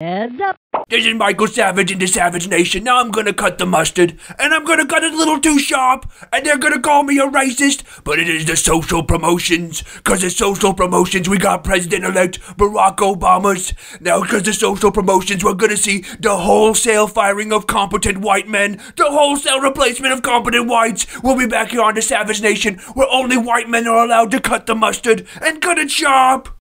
Headzup. This is Michael Savage in the Savage Nation. Now I'm gonna cut the mustard, and I'm gonna cut it a little too sharp, and they're gonna call me a racist, but it is the social promotions. Cause the social promotions, we got President-elect Barack Obama's. Now, cause the social promotions, we're gonna see the wholesale firing of competent white men, the wholesale replacement of competent whites. We'll be back here on the Savage Nation, where only white men are allowed to cut the mustard, and cut it sharp.